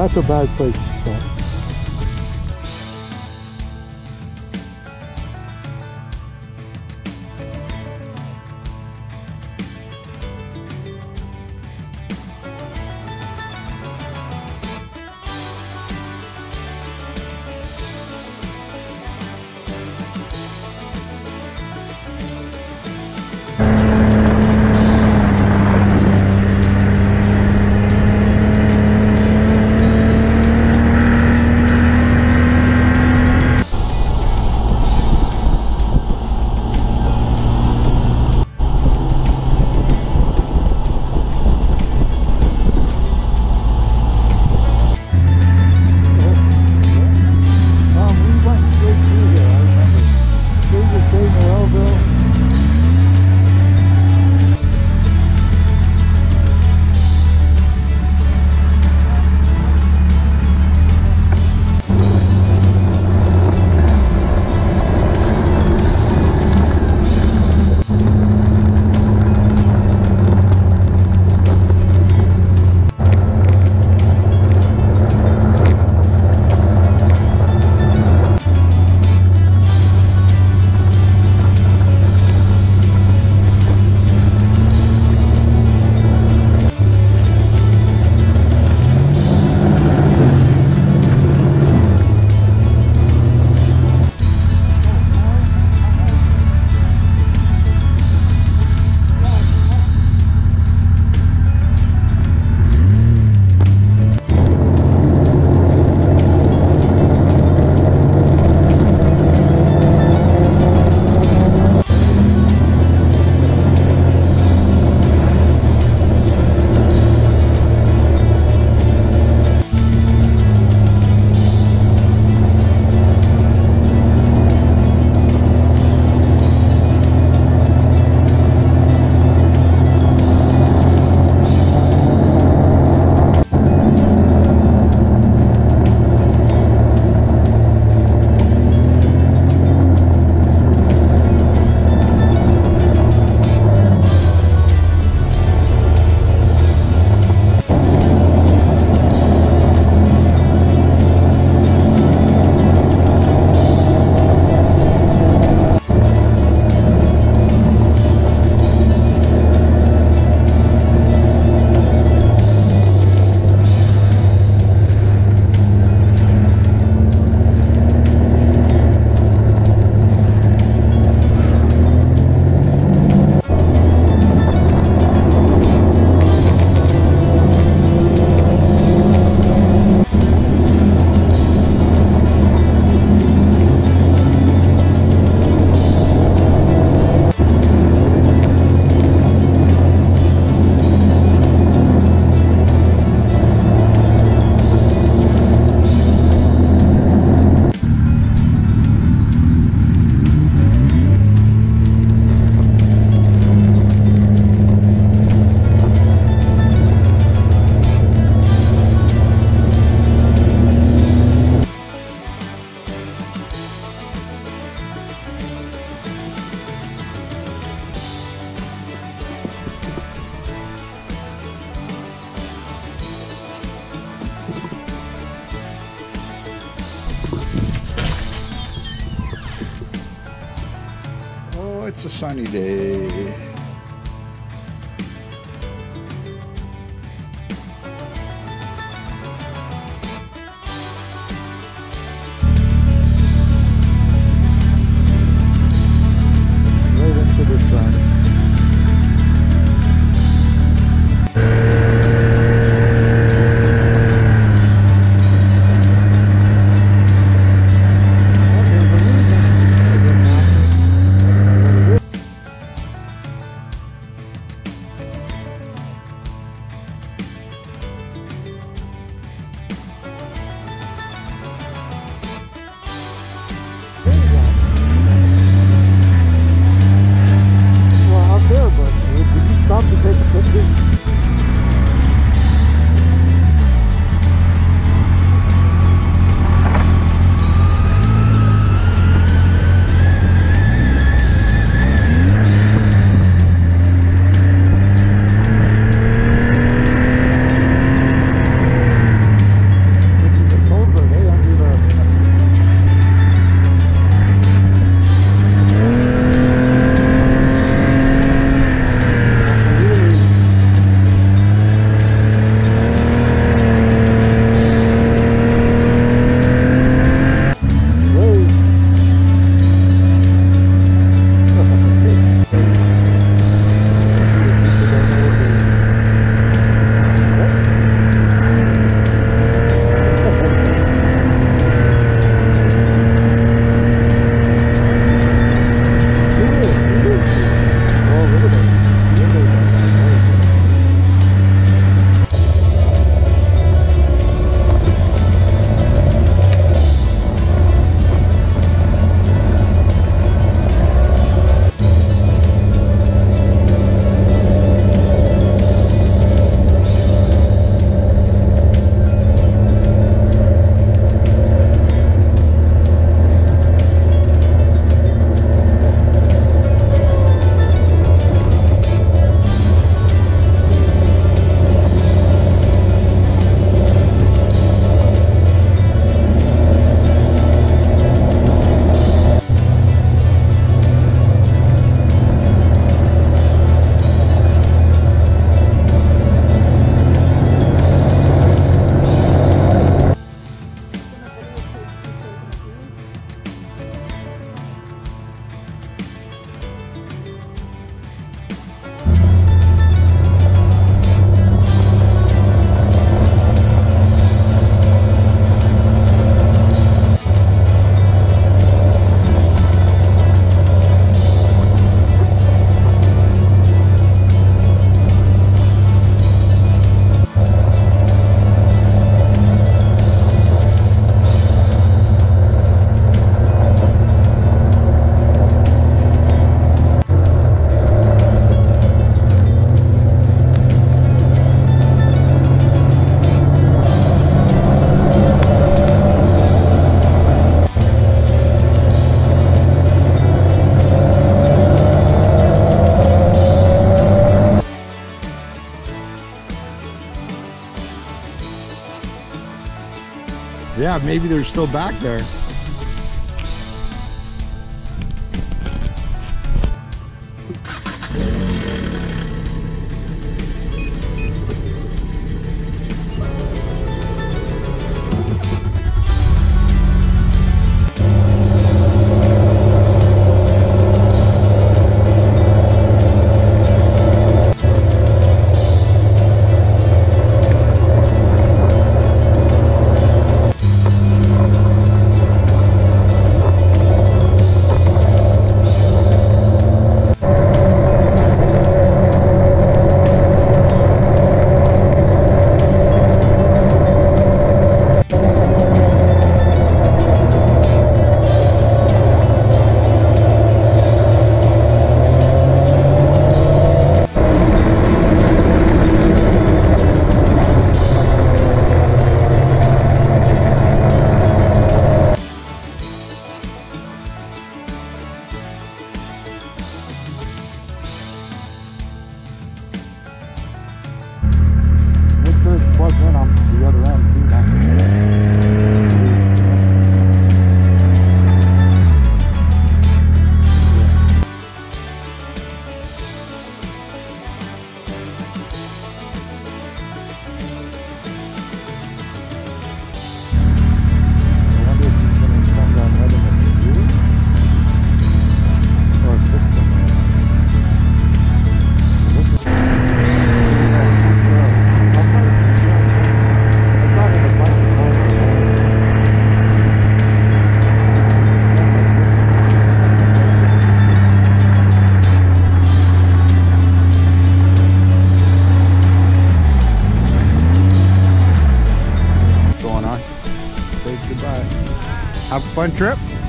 that's a bad place it's a sunny day. yeah, maybe they're still back there. Have a fun trip.